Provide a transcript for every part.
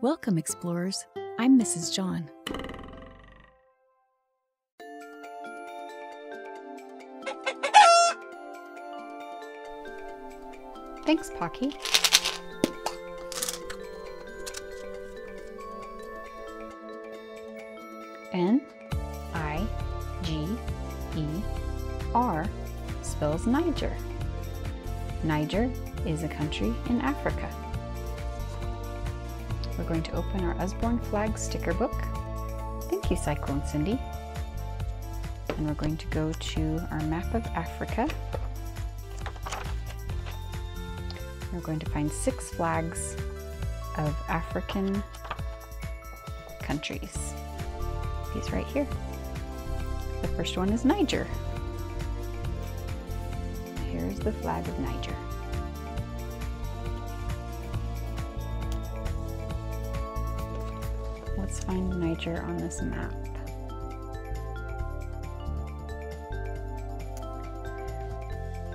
Welcome, explorers. I'm Mrs. Jon. Thanks, Pocky. N I G E R spells Niger. Niger is a country in Africa. We're going to open our Usborne flag sticker book. Thank you, Cyclone Cindy. And we're going to go to our map of Africa. We're going to find six flags of African countries. These right here. The first one is Niger. Here's the flag of Niger. Let's find Niger on this map.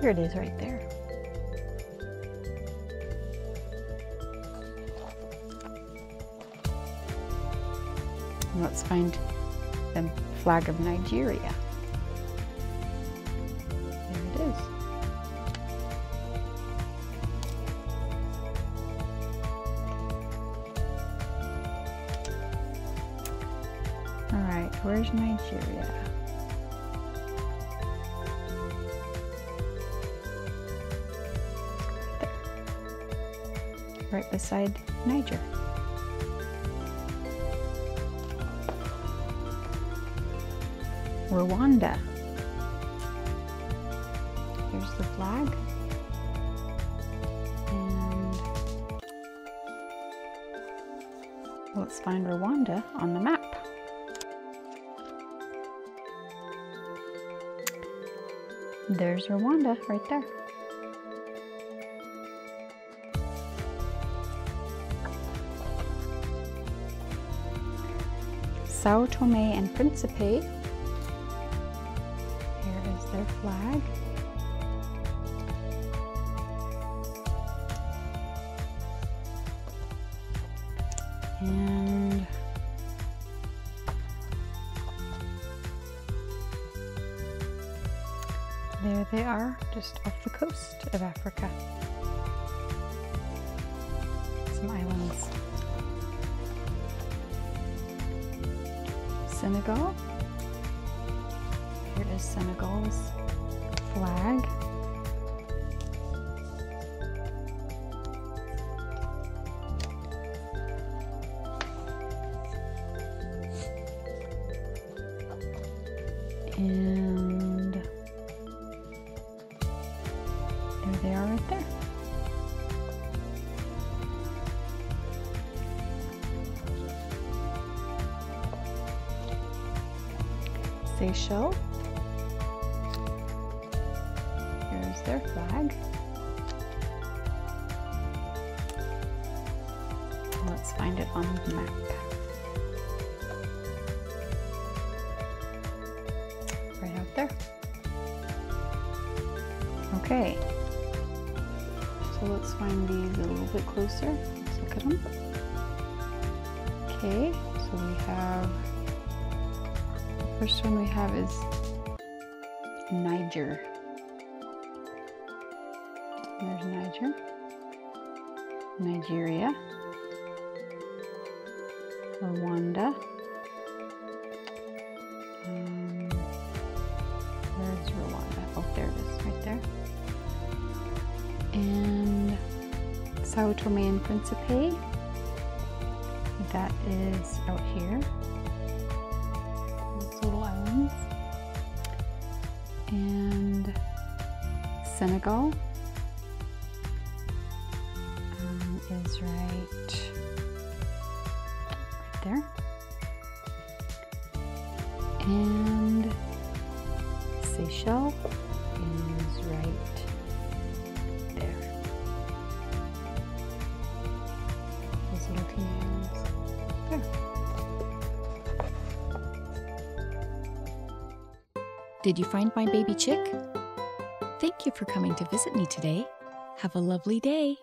Here it is right there. Let's find the flag of Nigeria. All right, where's Nigeria? Right there. Right beside Niger. Rwanda. Here's the flag. And let's find Rwanda on the map. There's Rwanda right there. Sao Tome and Principe Here is their flag. And there they are, just off the coast of Africa. Some islands. Senegal. Here is Senegal's flag. Seychelles. Here's their flag. Let's find it on the map. Right out there. Okay. So let's find these a little bit closer. Let's look at them. Okay, so we have First one we have is Niger. There's Niger. Nigeria. Rwanda. Um, where's Rwanda? Oh, there it is, right there. And Sao Tome and Principe. That is out here And Senegal um, is right, right there. And Seychelles Did you find my baby chick? Thank you for coming to visit me today. Have a lovely day.